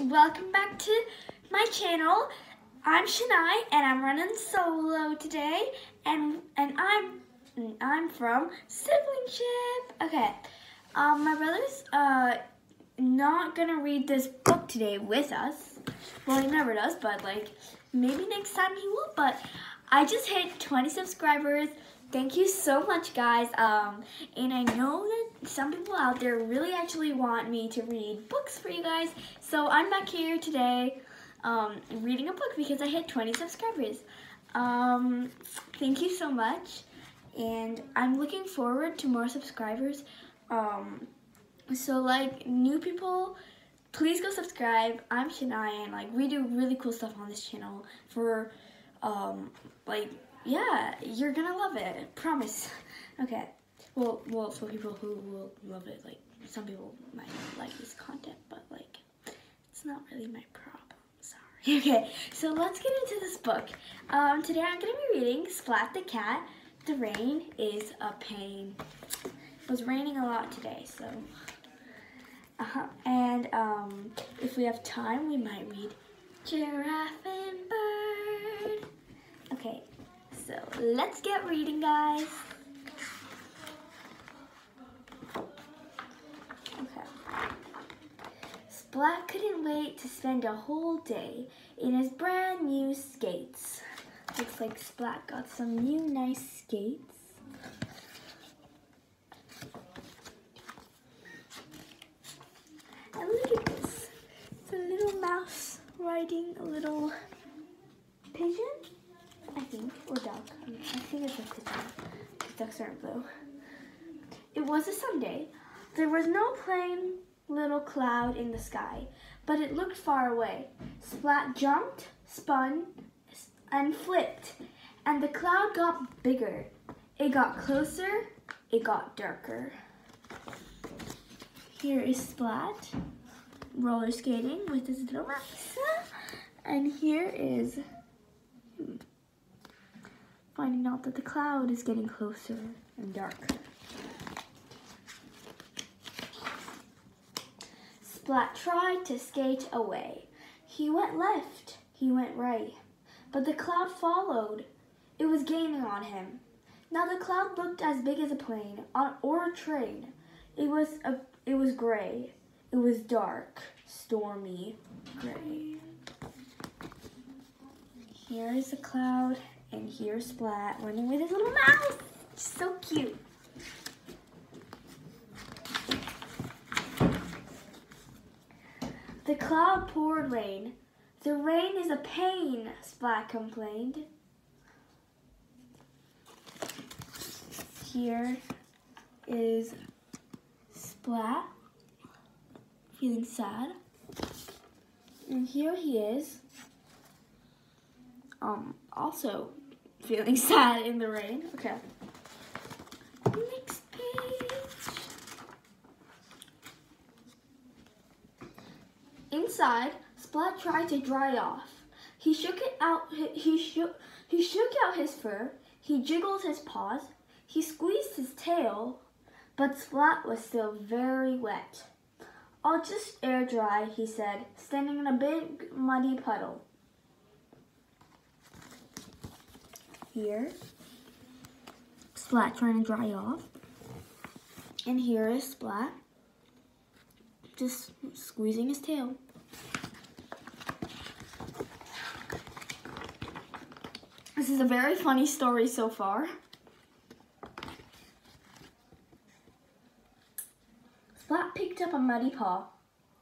welcome back to my channel. I'm Shania and I'm running solo today and and I'm I'm from siblingship. Okay. Um my brother's uh not gonna read this book today with us. Well he never does, but like maybe next time he will, but I just hit 20 subscribers. Thank you so much guys. Um and I know that some people out there really actually want me to read books for you guys. So I'm back here today um, reading a book because I hit 20 subscribers. Um, thank you so much. And I'm looking forward to more subscribers. Um, so like new people, please go subscribe. I'm Shania and like we do really cool stuff on this channel for um, like yeah, you're gonna love it. Promise. Okay. Well, well, for people who will love it, like some people might like this content, but like it's not really my problem. Sorry. Okay, so let's get into this book. Um, today I'm gonna be reading Splat the Cat. The rain is a pain. It was raining a lot today, so. Uh huh. And um, if we have time, we might read Giraffe and Bird. Okay, so let's get reading, guys. Okay. Splat couldn't wait to spend a whole day in his brand new skates. Looks like Splat got some new nice skates. And look at this. It's a little mouse riding a little pigeon, I think, or a. Ducks aren't blue. It was a Sunday. There was no plain little cloud in the sky, but it looked far away. Splat jumped, spun, and flipped, and the cloud got bigger. It got closer, it got darker. Here is Splat roller skating with his little mouse. And here is finding out that the cloud is getting closer and darker. Splat tried to skate away. He went left, he went right, but the cloud followed. It was gaining on him. Now the cloud looked as big as a plane or a train. It was a, it was gray. It was dark, stormy, gray. Here is the cloud, and here's Splat running with his little mouse. So cute. The cloud poured rain. The rain is a pain, Splat complained. Here is Splat feeling sad. And here he is, um, also feeling sad in the rain. Okay. Next page. Inside, Splat tried to dry off. He shook it out. He shook. He shook out his fur. He jiggled his paws. He squeezed his tail, but Splat was still very wet. I'll just air dry, he said, standing in a big muddy puddle. Here, Splat trying to dry off. And here is Splat just squeezing his tail. This is a very funny story so far. Splat picked up a muddy paw,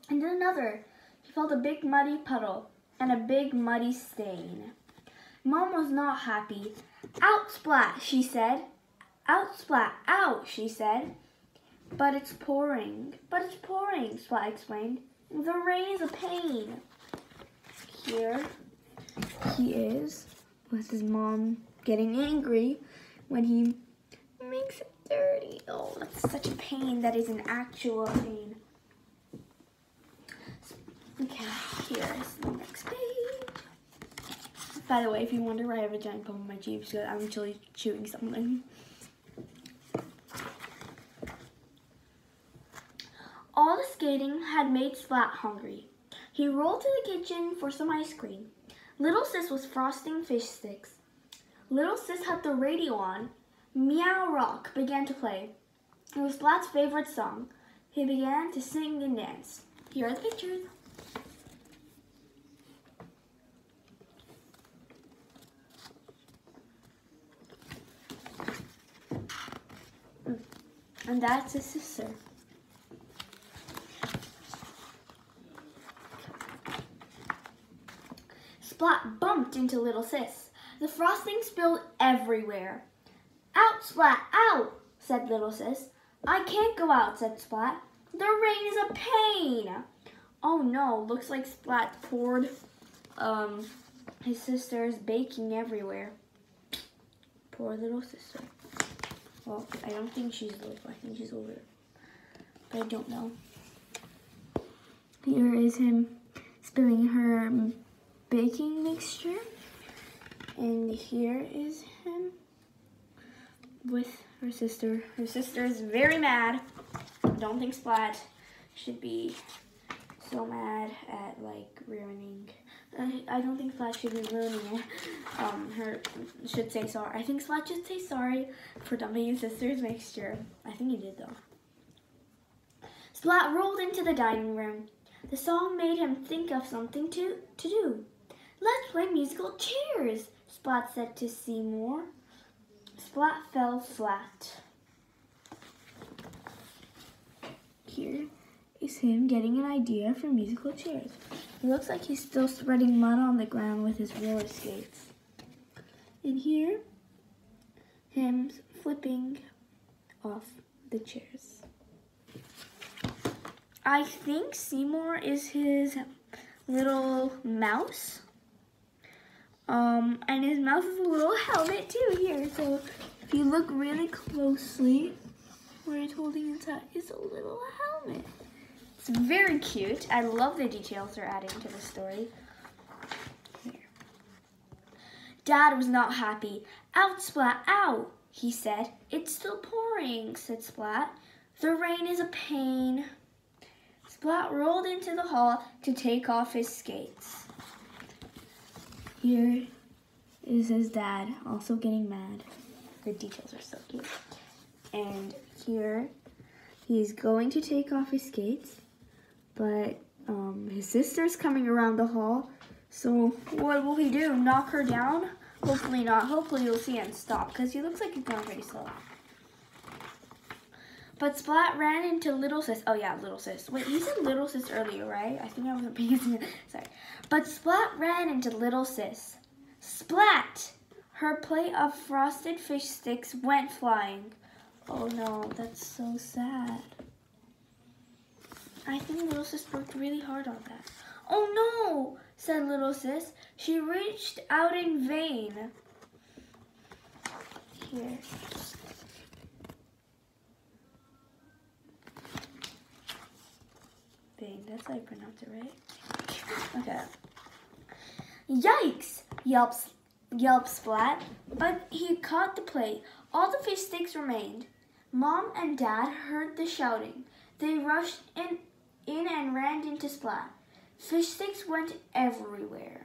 and then another. He felt a big muddy puddle and a big muddy stain. Mom was not happy. Out, Splat, she said. Out, Splat, out, she said. But it's pouring. But it's pouring, Splat explained. The rain is a pain. Here he is with his mom getting angry when he makes it dirty. Oh, that's such a pain. That is an actual pain. Okay, here's the next page. By the way, if you wonder why I have a giant bump on my cheek, because I'm actually chewing something. All the skating had made Splat hungry. He rolled to the kitchen for some ice cream. Little Sis was frosting fish sticks. Little Sis had the radio on. Meow Rock began to play. It was Splat's favorite song. He began to sing and dance. Here are the pictures. And that's his sister. Splat bumped into little sis. The frosting spilled everywhere. Out, Splat, out, said little sis. I can't go out, said Splat. The rain is a pain. Oh no, looks like Splat poured um, his sister's baking everywhere. Poor little sister. Well, I don't think she's little. I think she's older. But I don't know. Here is him spilling her baking mixture. And here is him with her sister. Her sister is very mad. Don't think Splat should be so mad at like ruining. I don't think Splat should be ruining it. Um, her should say sorry. I think Splat should say sorry for dumping his sister's mixture. I think he did though. Splat rolled into the dining room. The song made him think of something to, to do. Let's play musical chairs, Splat said to Seymour. Splat fell flat. Here is him getting an idea for musical chairs. It looks like he's still spreading mud on the ground with his roller skates. And here, him flipping off the chairs. I think Seymour is his little mouse. Um, and his mouse is a little helmet too here. So if you look really closely, where it's holding inside is a little helmet. It's very cute. I love the details they're adding to the story. Dad was not happy. Out, Splat, out, he said. It's still pouring, said Splat. The rain is a pain. Splat rolled into the hall to take off his skates. Here is his dad, also getting mad. The details are so cute. And here, he's going to take off his skates, but um, his sister's coming around the hall. So what will he do? Knock her down? Hopefully not. Hopefully you'll see him stop because he looks like he's going pretty slow. But Splat ran into Little Sis. Oh yeah, Little Sis. Wait, you said Little Sis earlier, right? I think I wasn't paying attention. Sorry. But Splat ran into Little Sis. Splat! Her plate of frosted fish sticks went flying. Oh no, that's so sad. I think Little Sis worked really hard on that. Oh no, said Little Sis. She reached out in vain. Here. Vain, that's how you pronounce it, right? Okay. Yikes! Yelps, yelped Splat, but he caught the plate. All the fish sticks remained. Mom and Dad heard the shouting. They rushed in, in and ran into Splat. Fish sticks went everywhere.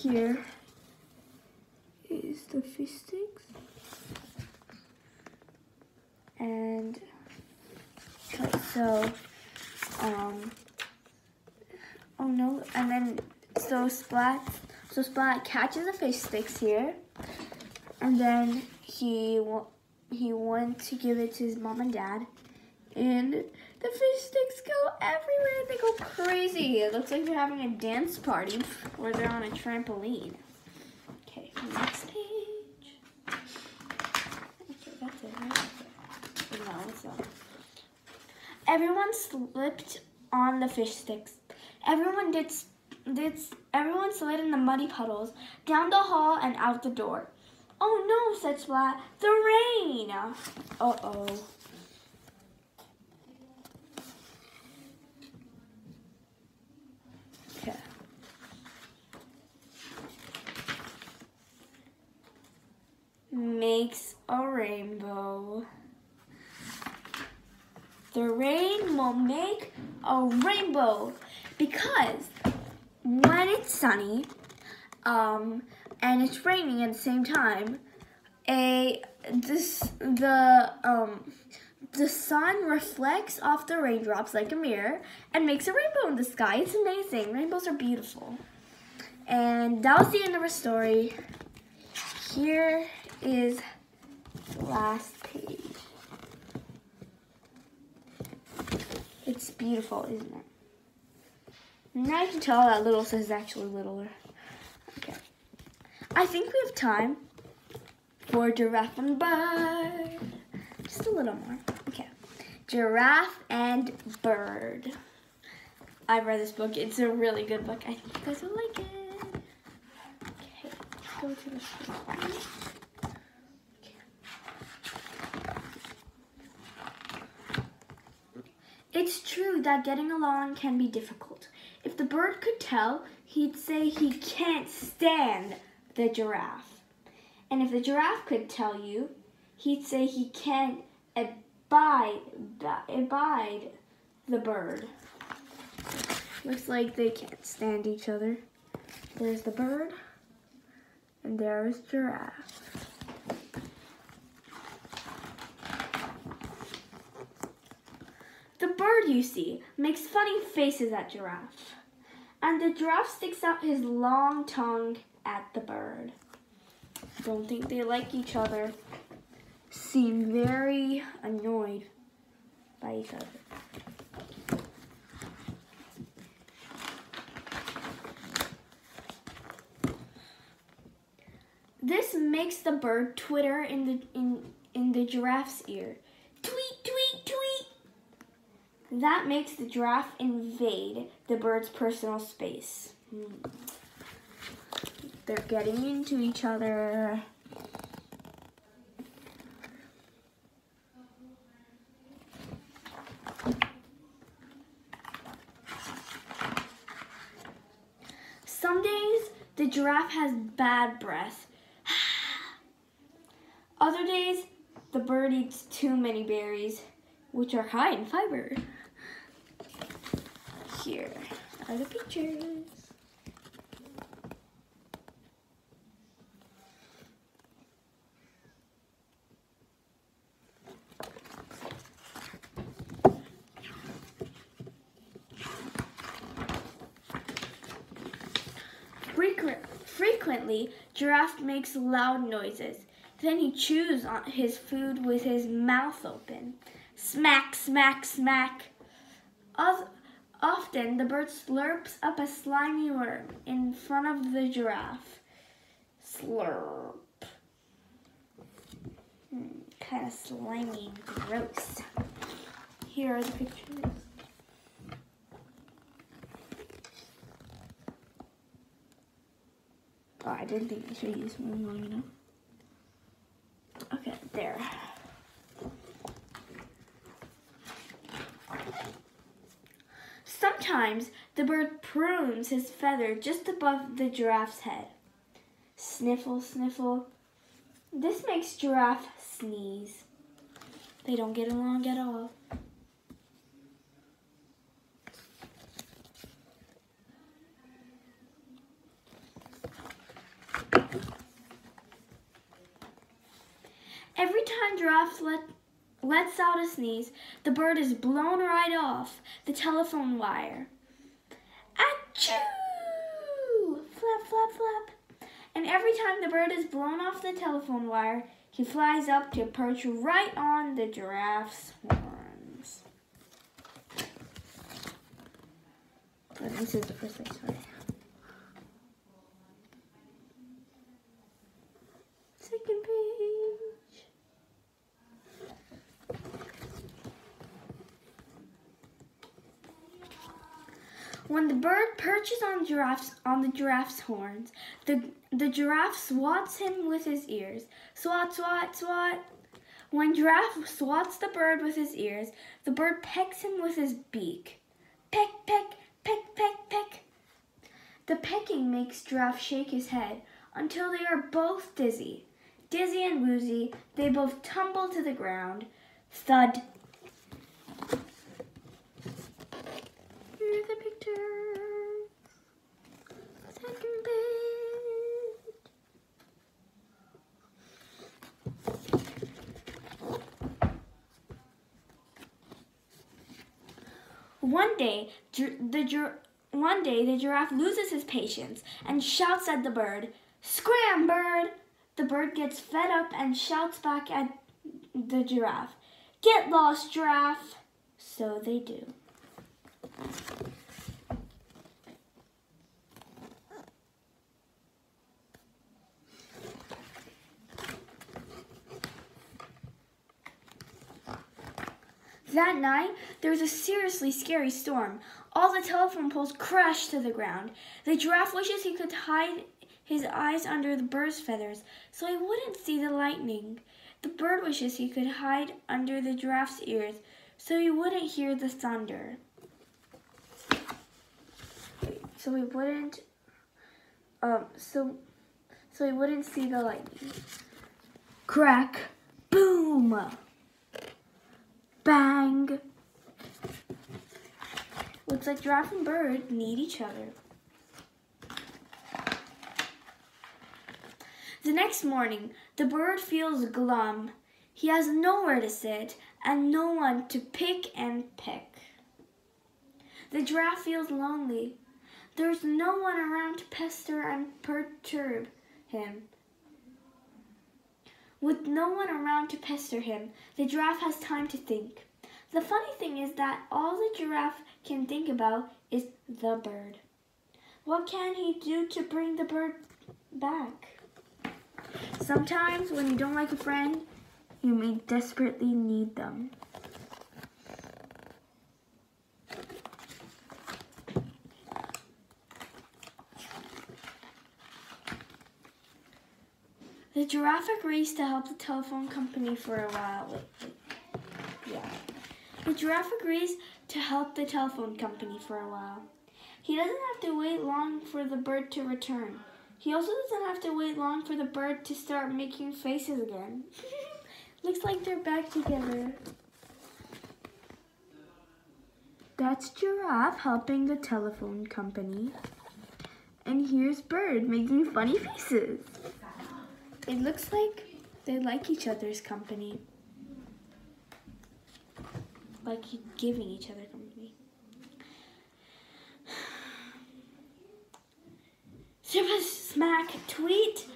Here is the fish sticks. And okay, so, um, oh no, and then, so Splat, so Splat catches the fish sticks here, and then he he went to give it to his mom and dad, and the fish sticks go everywhere. They go crazy. It looks like they're having a dance party or they're on a trampoline. Okay, next page. Okay, that's it. No, it's not. Everyone slipped on the fish sticks. Everyone did, did everyone slid in the muddy puddles, down the hall and out the door. Oh no, said Splat, the rain! Uh-oh. Makes a rainbow. The rain will make a rainbow because when it's sunny um, and it's raining at the same time, a this the um the sun reflects off the raindrops like a mirror and makes a rainbow in the sky. It's amazing. Rainbows are beautiful. And that was the end of our story. Here is the last page. It's beautiful, isn't it? Now you can tell that Little Sis actually littler. Okay. I think we have time for giraffe and bird. Just a little more. Okay. Giraffe and bird. I read this book. It's a really good book. I think you guys will like it. Okay, let's go to the screen. It's true that getting along can be difficult. If the bird could tell, he'd say he can't stand the giraffe. And if the giraffe could tell you, he'd say he can't abide, abide the bird. Looks like they can't stand each other. There's the bird, and there's giraffe. Bird, you see, makes funny faces at giraffe. And the giraffe sticks out his long tongue at the bird. Don't think they like each other. Seem very annoyed by each other. This makes the bird twitter in the in in the giraffe's ear. That makes the giraffe invade the bird's personal space. They're getting into each other. Some days the giraffe has bad breath. Other days the bird eats too many berries, which are high in fiber. Here are the pictures. Frequently, giraffe makes loud noises. Then he chews on his food with his mouth open. Smack, smack, smack. Often the bird slurps up a slimy worm in front of the giraffe. Slurp. Hmm, kind of slimy gross. Here are the pictures. Oh, I didn't think I should use one long enough. Okay, there. Sometimes the bird prunes his feather just above the giraffe's head. Sniffle, sniffle. This makes giraffe sneeze. They don't get along at all. Every time giraffe let, lets out a sneeze, the bird is blown right off the telephone wire. Achoo! Flap, flap, flap. And every time the bird is blown off the telephone wire, he flies up to perch right on the giraffe's horns. But this is the first sorry. Second page. When the bird perches on giraffes on the giraffe's horns, the the giraffe swats him with his ears. Swat, swat, swat. When giraffe swats the bird with his ears, the bird pecks him with his beak. Peck, peck, peck, peck, peck. The pecking makes giraffe shake his head until they are both dizzy. Dizzy and woozy, they both tumble to the ground. Thud. One day, the gir one day the giraffe loses his patience and shouts at the bird, "Scram, bird!" The bird gets fed up and shouts back at the giraffe, Get lost, giraffe! So they do. That night, there was a seriously scary storm. All the telephone poles crashed to the ground. The giraffe wishes he could hide his eyes under the bird's feathers so he wouldn't see the lightning. The bird wishes he could hide under the giraffe's ears so he wouldn't hear the thunder. So he wouldn't um so so he wouldn't see the lightning. Crack boom Bang! Looks like giraffe and bird need each other. The next morning, the bird feels glum. He has nowhere to sit and no one to pick and pick. The giraffe feels lonely. There's no one around to pester and perturb him. With no one around to pester him, the giraffe has time to think. The funny thing is that all the giraffe can think about is the bird. What can he do to bring the bird back? Sometimes when you don't like a friend, you may desperately need them. The giraffe agrees to help the telephone company for a while. Yeah. The giraffe agrees to help the telephone company for a while. He doesn't have to wait long for the bird to return. He also doesn't have to wait long for the bird to start making faces again. Looks like they're back together. That's Giraffe helping the telephone company. And here's Bird making funny faces. It looks like they like each other's company. Like giving each other company. Super smack, tweet,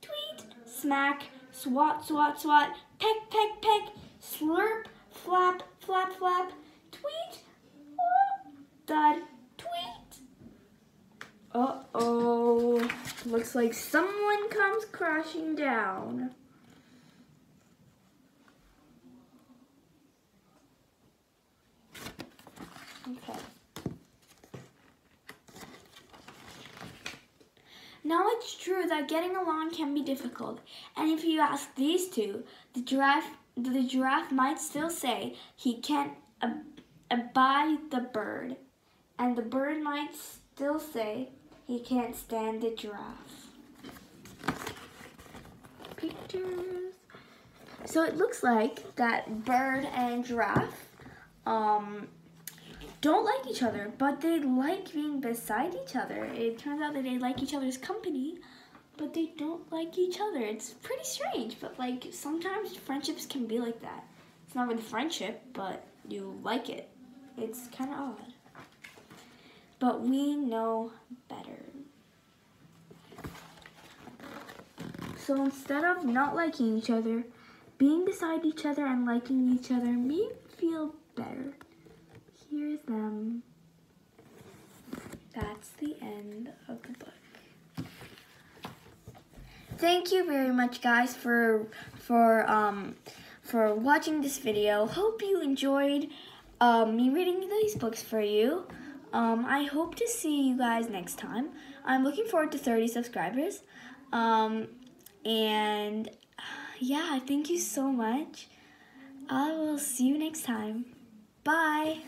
tweet, smack, swat, swat, swat, peck, peck, peck, slurp, flap, flap, flap, tweet, tweet. Uh-oh. Looks like someone comes crashing down. Okay. Now it's true that getting along can be difficult, and if you ask these two, the giraffe, the giraffe might still say he can't ab abide the bird, and the bird might still say he can't stand the giraffe. Pictures. So it looks like that bird and giraffe um, don't like each other, but they like being beside each other. It turns out that they like each other's company, but they don't like each other. It's pretty strange, but like sometimes friendships can be like that. It's not really friendship, but you like it. It's kind of odd but we know better. So instead of not liking each other, being beside each other and liking each other may feel better. Here's them. That's the end of the book. Thank you very much guys for for um for watching this video. Hope you enjoyed um, me reading these books for you. Um, I hope to see you guys next time. I'm looking forward to 30 subscribers. Um, and yeah, thank you so much. I will see you next time. Bye.